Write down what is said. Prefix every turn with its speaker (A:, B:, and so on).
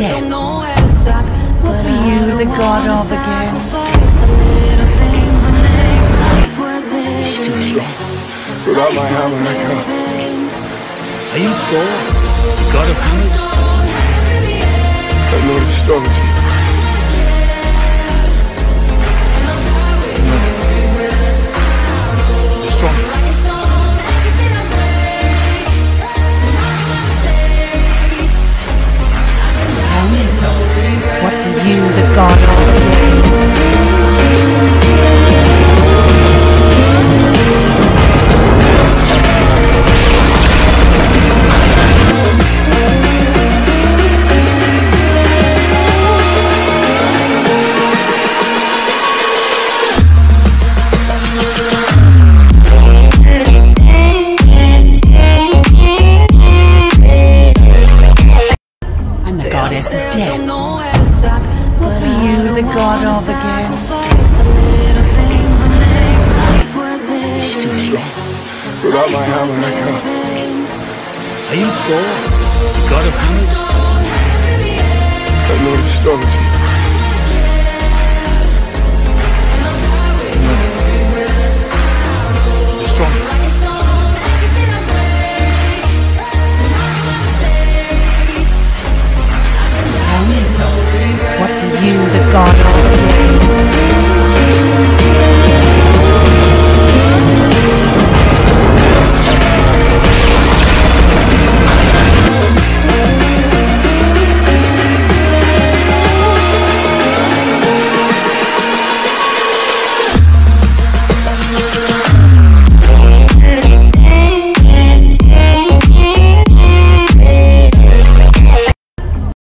A: death. What were you the god of again?
B: It's too strong.
C: Without my hammer, I can't.
B: Are you Thor, god of hammers?
C: I'm Lord of Astrology.
A: Goddess of death. What were you the god of again?
B: It's too strong.
C: Without my hammer, I can't.
B: Are you Thor, god of hammers?
C: I'm Lord of Astrology.